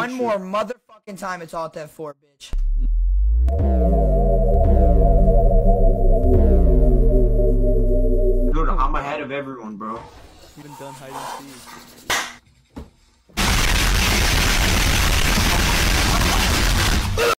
One more motherfucking time it's Alt F4, bitch. Dude, I'm ahead of everyone, bro. Even done hide and seek.